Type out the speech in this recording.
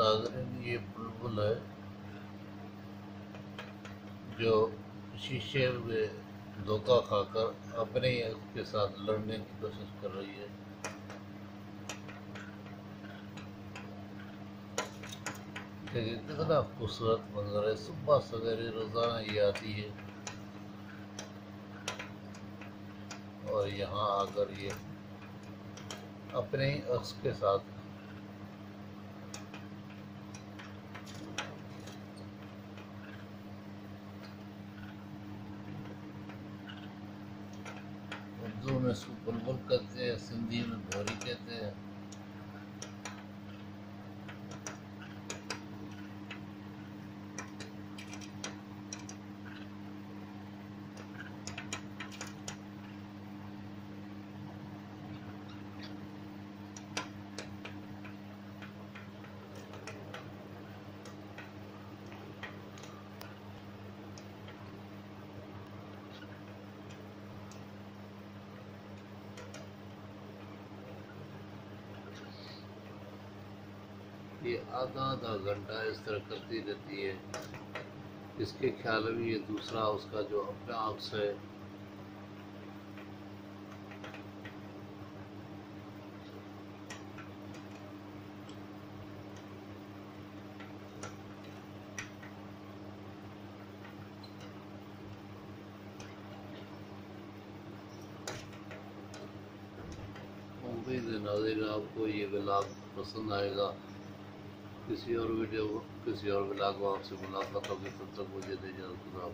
ناظرین، یہ بلبل ہے جو شیشے میں دھوکہ کھا کر اپنے ہی اس کے ساتھ لڑنے کی کوشش کر رہی ہے۔ لیکن کتنا خوبصورت منظر ہے۔ صبح سویرے روزانہ یہ آتی ہے۔ اور یہاں آ کر یہ اپنے ہی عکس کے ساتھ اردو میں ہیں سندھی میں بھوری یہ آدھا آدھا گھنٹہ اس طرح کرتی رہتی ہے۔ اس کے خیال میں یہ دوسرا اس کا جو اپنا عکس ہے۔ ہے ناظرین، آپ کو یہ ولاگ پسند آئے گا۔ کسی اور ویڈیو، کسی اور بلاگ میں آپ سے ملاقات ہوگی، تب تک مجھے نہیں جانا